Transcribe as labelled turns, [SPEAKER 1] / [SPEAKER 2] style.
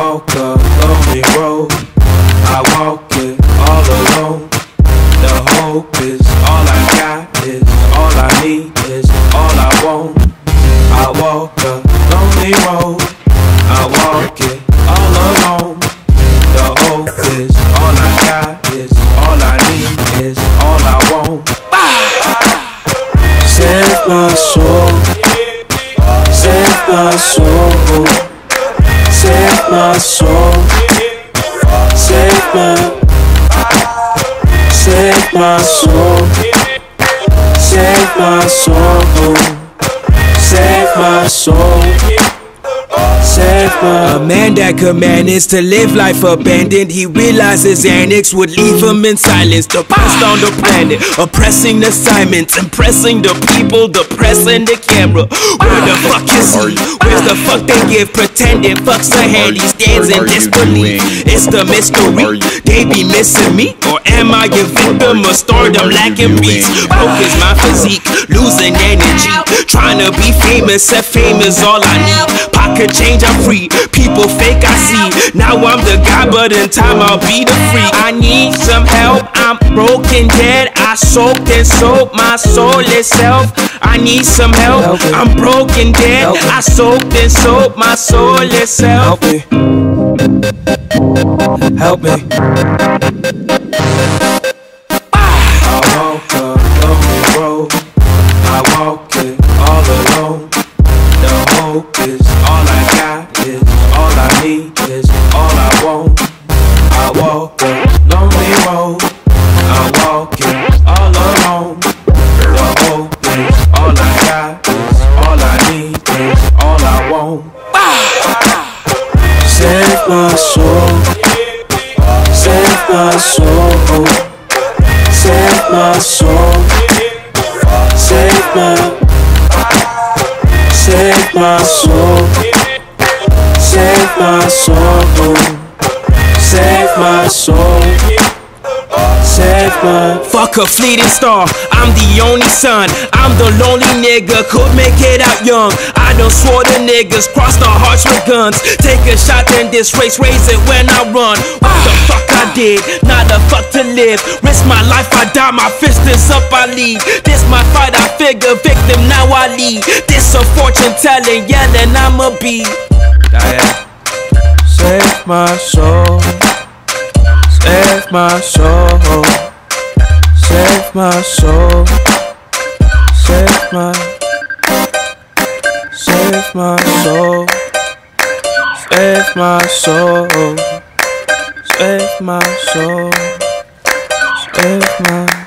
[SPEAKER 1] walk a lonely road. I walk it all alone. The hope is all I got is all I need is all I want. I walk a lonely road. I walk it all alone. The hope is all I got is all I need is all I want. Save my soul. Save my soul. My soul. Save my. Save my soul. Save my soul. Save my soul. A man that could manage to live life abandoned. He realizes annex would leave him in silence. Depressed on the planet, oppressing assignments, impressing the people, depressing the camera. Where the fuck is he? Where's the fuck they give? Pretending fucks the hand. He stands in disbelief. It's the mystery. They be missing me, or am I a victim of stardom lacking beats? Is my physique, losing energy. Trying to be famous, set fame is all I need. Change, I'm free. People fake, I see. Now I'm the guy, but in time I'll be the freak. I need some help. I'm broken, dead. I soaked and soaked my soul itself. I need some help. I'm broken, dead. I soaked and soaked my soul itself. Help me. Help me. Save my soul. Save my soul. Save my soul. Save my. Save my soul. Save my soul. Save my soul. Fuck a fleeting star, I'm the only son. I'm the lonely nigga, could make it out young. I done swore the niggas, cross the hearts with guns. Take a shot, then this race, raise it when I run. What the fuck I did? Not a fuck to live. Risk my life, I die, my fist is up, I leave. This my fight, I figure victim, now I lead. This a fortune telling, yelling, I'ma be. Save my soul. Save my soul. Save my soul. Save my. Save my soul. Save my soul. Save my soul. Save my.